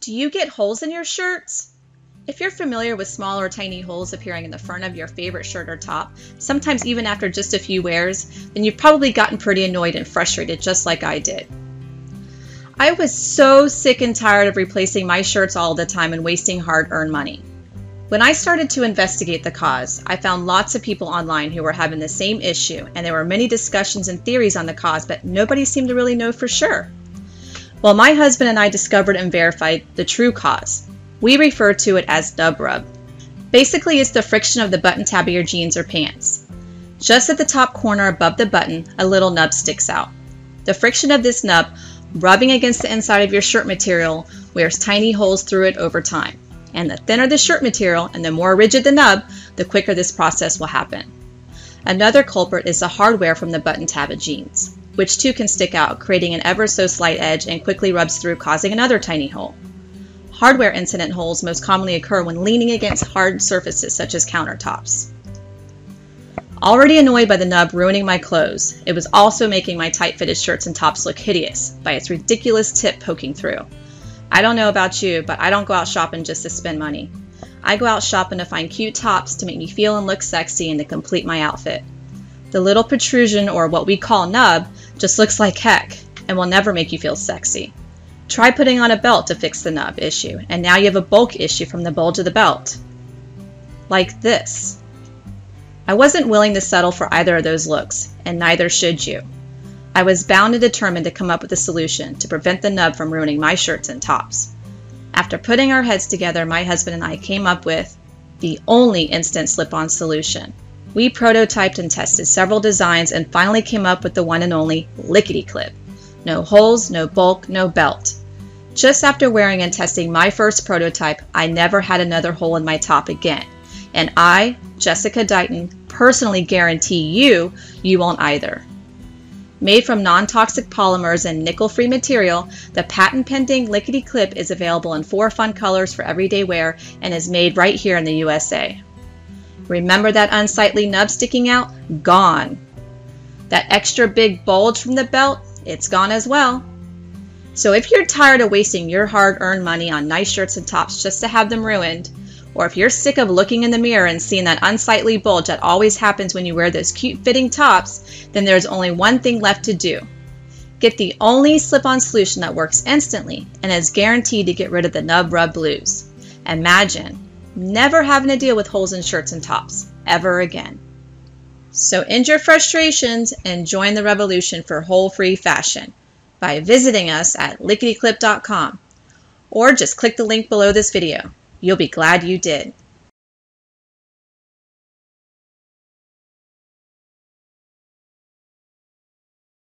Do you get holes in your shirts? If you're familiar with small or tiny holes appearing in the front of your favorite shirt or top, sometimes even after just a few wears, then you've probably gotten pretty annoyed and frustrated just like I did. I was so sick and tired of replacing my shirts all the time and wasting hard earned money. When I started to investigate the cause, I found lots of people online who were having the same issue, and there were many discussions and theories on the cause, but nobody seemed to really know for sure. Well, my husband and I discovered and verified the true cause. We refer to it as nub rub. Basically, it's the friction of the button tab of your jeans or pants. Just at the top corner above the button, a little nub sticks out. The friction of this nub rubbing against the inside of your shirt material wears tiny holes through it over time. And the thinner the shirt material and the more rigid the nub, the quicker this process will happen. Another culprit is the hardware from the button tab of jeans which too can stick out, creating an ever so slight edge and quickly rubs through, causing another tiny hole. Hardware incident holes most commonly occur when leaning against hard surfaces such as countertops. Already annoyed by the nub ruining my clothes, it was also making my tight fitted shirts and tops look hideous by its ridiculous tip poking through. I don't know about you, but I don't go out shopping just to spend money. I go out shopping to find cute tops to make me feel and look sexy and to complete my outfit. The little protrusion, or what we call nub, just looks like heck and will never make you feel sexy. Try putting on a belt to fix the nub issue, and now you have a bulk issue from the bulge of the belt. Like this. I wasn't willing to settle for either of those looks, and neither should you. I was bound and determined to come up with a solution to prevent the nub from ruining my shirts and tops. After putting our heads together, my husband and I came up with the only instant slip on solution. We prototyped and tested several designs and finally came up with the one and only Lickety Klip. No holes, no bulk, no belt. Just after wearing and testing my first prototype, I never had another hole in my top again. And I, Jessica Dighton, personally guarantee you, you won't either. Made from non-toxic polymers and nickel-free material, the patent-pending Lickety Klip is available in four fun colors for everyday wear and is made right here in the USA. Remember that unsightly nub sticking out? Gone. That extra big bulge from the belt? It's gone as well. So if you're tired of wasting your hard-earned money on nice shirts and tops just to have them ruined, or if you're sick of looking in the mirror and seeing that unsightly bulge that always happens when you wear those cute fitting tops, then there's only one thing left to do. Get the only slip-on solution that works instantly and is guaranteed to get rid of the nub rub blues. Imagine never having to deal with holes in shirts and tops ever again. So end your frustrations and join the revolution for hole-free fashion by visiting us at licketyklip.com or just click the link below this video. You'll be glad you did.